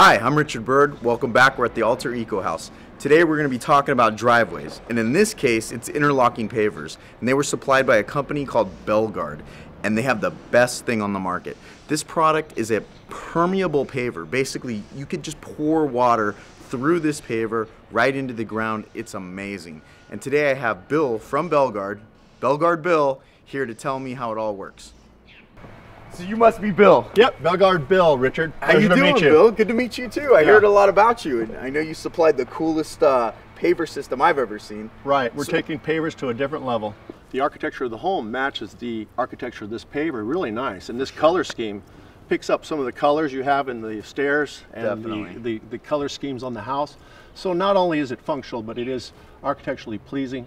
Hi, I'm Richard Byrd. Welcome back. We're at the Alter Eco House. Today we're going to be talking about driveways, and in this case, it's interlocking pavers, and they were supplied by a company called Belgard, and they have the best thing on the market. This product is a permeable paver. Basically, you could just pour water through this paver right into the ground. It's amazing. And today I have Bill from Belgard, Belgard Bill, here to tell me how it all works. So you must be Bill. Yep, Belgard Bill, Richard. How you Pleasure to doing, meet you. Bill? Good to meet you too. I Yeah. heard a lot about you, and I know you supplied the coolest uh, paver system I've ever seen. Right, we're So- taking pavers to a different level. The architecture of the home matches the architecture of this paver really nice. And this color scheme picks up some of the colors you have in the stairs and the, the, the color schemes on the house. So not only is it functional, but it is architecturally pleasing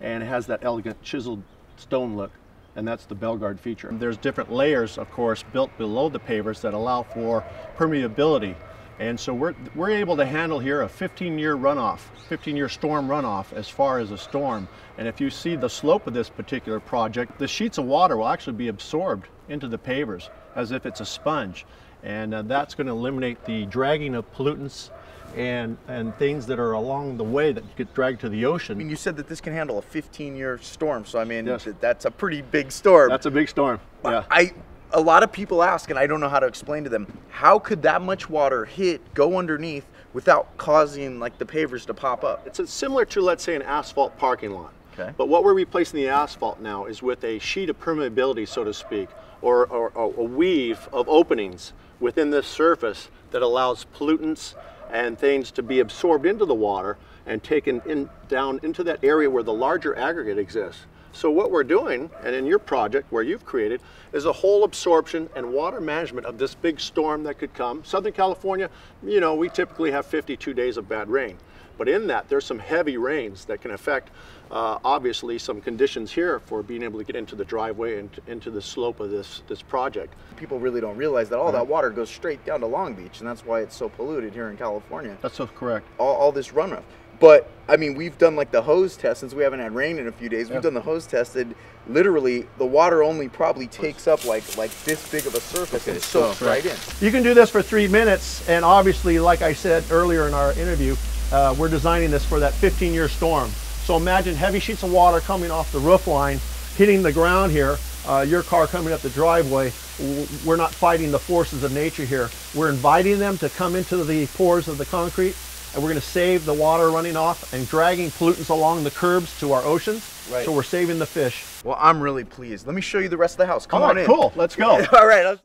and it has that elegant chiseled stone look. And that's the Belgard feature. There's different layers, of course, built below the pavers that allow for permeability. And so we're, we're able to handle here a 15-year runoff, 15-year storm runoff as far as a storm. And if you see the slope of this particular project, the sheets of water will actually be absorbed into the pavers as if it's a sponge. And uh, that's going to eliminate the dragging of pollutants and, and things that are along the way that get dragged to the ocean. I mean, you said that this can handle a 15-year storm, so I mean, Yes. that's a pretty big storm. That's a big storm. Yeah. I a lot of people ask, and I don't know how to explain to them, how could that much water hit, go underneath, without causing like the pavers to pop up? It's a- similar to, let's say, an asphalt parking lot. Okay. But what we're replacing the asphalt now is with a sheet of permeability, so to speak, or, or, or a weave of openings within this surface that allows pollutants and things to be absorbed into the water and taken in, down into that area where the larger aggregate exists. So what we're doing, and in your project where you've created, is a whole absorption and water management of this big storm that could come. Southern California, you know, we typically have 52 days of bad rain. But in that, there's some heavy rains that can affect, uh, obviously, some conditions here for being able to get into the driveway and into the slope of this, this project. People really don't realize that all that water goes straight down to Long Beach, and that's why it's so polluted here in California. That's so correct. all, all this runoff. But I mean, we've done like the hose test since we haven't had rain in a few days. We've Yeah. done the hose test, and literally the water only probably takes up like like this big of a surface and it soaks so- right in. You can do this for three minutes, and obviously, like I said earlier in our interview, uh, we're designing this for that 15-year storm. So imagine heavy sheets of water coming off the roof line, hitting the ground here, uh, your car coming up the driveway. We're not fighting the forces of nature here. We're inviting them to come into the pores of the concrete, and we're going to save the water running off and dragging pollutants along the curbs to our oceans. Right. So we're saving the fish. Well, I'm really pleased. Let me show you the rest of the house. Come All on right, in. cool. Let's go. All right.